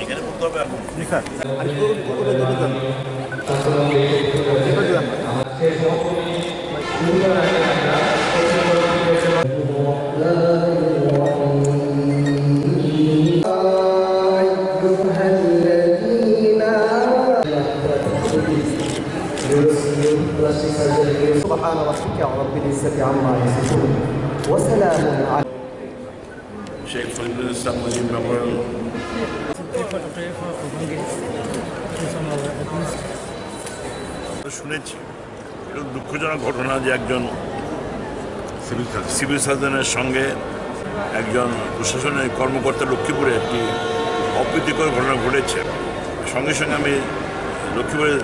এখানে করতে হবে এখন স্যার আমি سبحان ربك رب العزة عما يصفون وسلام على শেখ ফরিদুল ইসলাম মুজিব মেমোরিয়াল শুনেছি এটা দুঃখজনক ঘটনা যে একজন সিভিল সার্জনের সঙ্গে একজন প্রশাসনের কর্মকর্তা লক্ষ্মীপুরে একটি অপ্রীতিকর ঘটনা ঘটেছে সঙ্গে সঙ্গে আমি লক্ষ্মীপুরের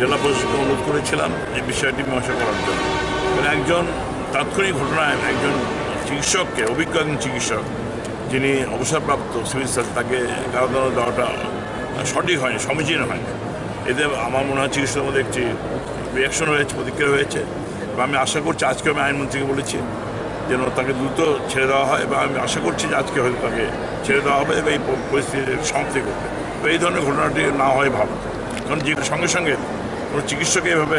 জেলা প্রশাসনকে অনুরোধ করেছিলাম এই বিষয়টি মীমাংসা করার জন্য। মানে একজন তাৎক্ষণিক ঘটনায় একজন চিকিৎসককে অভিজ্ঞ একজন চিকিৎসক, যিনি অবসরপ্রাপ্ত সিভিল সার্জন, তাকে কারাদণ্ড দেওয়াটা সঠিক হয়নি, সমীচীন হয়নি। এতে আমার মনে হয় চিকিৎসার মধ্যে একটি রিয়াকশন হয়েছে প্রতিক্রিয়া হয়েছে এবং আমি আশা করছি, আজকে আমি আইনমন্ত্রীকে বলেছি যেন তাকে দ্রুত ছেড়ে দেওয়া হয় এবং আমি আশা করছি যে আজকে হয়তো তাকে ছেড়ে দেওয়া হবে এবং এই পরিস্থিতির সমাপ্তি করবে এই ধরনের ঘটনাটি না হয় ভালো কারণ যে সঙ্গে সঙ্গে কোনো চিকিৎসকে এভাবে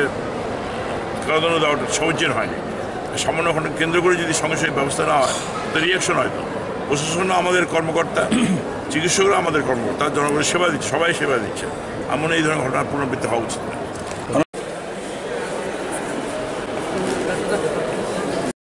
খেলাধুলো দেওয়াটা সহজের হয়নি। সামান্য ঘটনা কেন্দ্র করে যদি সঙ্গে সঙ্গে ব্যবস্থা না হয়, তো রিয়াকশন হয়তো প্রশাসনও আমাদের কর্মকর্তা, চিকিৎসকরা আমাদের কর্মকর্তা, জনগণের সেবা দিচ্ছে, সবাই সেবা দিচ্ছে। এমন এই ধরনের ঘটনার পুনরাবৃত্তি হওয়া উচিত না।